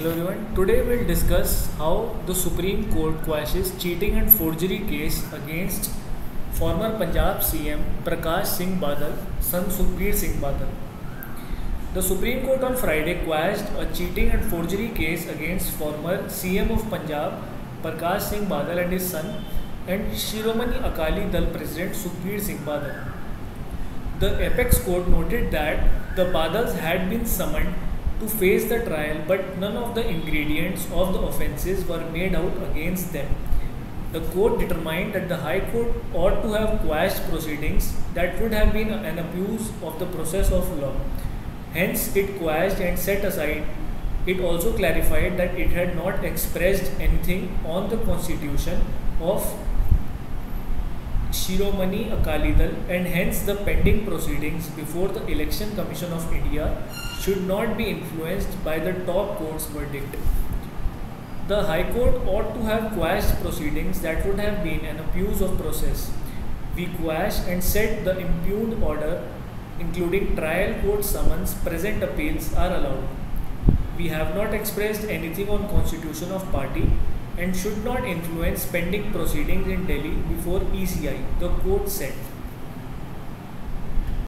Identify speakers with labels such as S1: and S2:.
S1: Hello everyone today will discuss how the Supreme Court quashes cheating and forgery case against former Punjab CM Prakash Singh Badal son Sukhbir Singh Badal the Supreme Court on Friday quashed a cheating and forgery case against former CM of Punjab Prakash Singh Badal and his son and Shiromani Akali Dal president Sukhbir Singh Badal the apex court noted that the Badal had been summoned to face the trial, but none of the ingredients of the offences were made out against them. The court determined that the High Court ought to have quashed proceedings that would have been an abuse of the process of law. Hence, it quashed and set aside. It also clarified that it had not expressed anything on the constitution of Shiromani Akali Dal and hence the pending proceedings before the Election Commission of India should not be influenced by the top court's verdict. The High Court ought to have quashed proceedings that would have been an abuse of process. We quash and set the impugned order, including trial court summons, present appeals are allowed. We have not expressed anything on constitution of party and should not influence pending proceedings in Delhi before ECI, the court said.